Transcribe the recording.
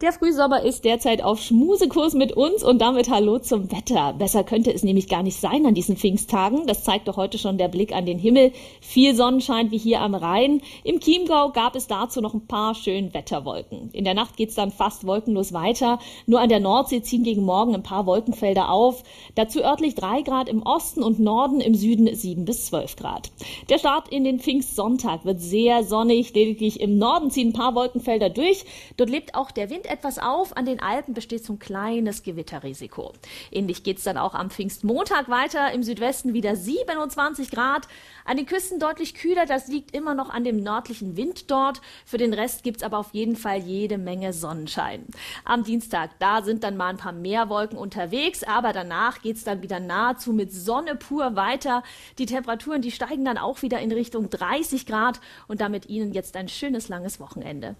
Der Frühsommer ist derzeit auf Schmusekurs mit uns und damit Hallo zum Wetter. Besser könnte es nämlich gar nicht sein an diesen Pfingsttagen. Das zeigt doch heute schon der Blick an den Himmel. Viel Sonnenschein wie hier am Rhein. Im Chiemgau gab es dazu noch ein paar schöne Wetterwolken. In der Nacht geht's dann fast wolkenlos weiter. Nur an der Nordsee ziehen gegen Morgen ein paar Wolkenfelder auf. Dazu örtlich drei Grad im Osten und Norden, im Süden sieben bis zwölf Grad. Der Start in den Pfingstsonntag wird sehr sonnig. Lediglich im Norden ziehen ein paar Wolkenfelder durch. Dort lebt auch der Wind etwas auf. An den Alpen besteht so ein kleines Gewitterrisiko. Ähnlich geht es dann auch am Pfingstmontag weiter. Im Südwesten wieder 27 Grad. An den Küsten deutlich kühler. Das liegt immer noch an dem nördlichen Wind dort. Für den Rest gibt es aber auf jeden Fall jede Menge Sonnenschein. Am Dienstag, da sind dann mal ein paar mehr Wolken unterwegs. Aber danach geht es dann wieder nahezu mit Sonne pur weiter. Die Temperaturen, die steigen dann auch wieder in Richtung 30 Grad. Und damit Ihnen jetzt ein schönes langes Wochenende.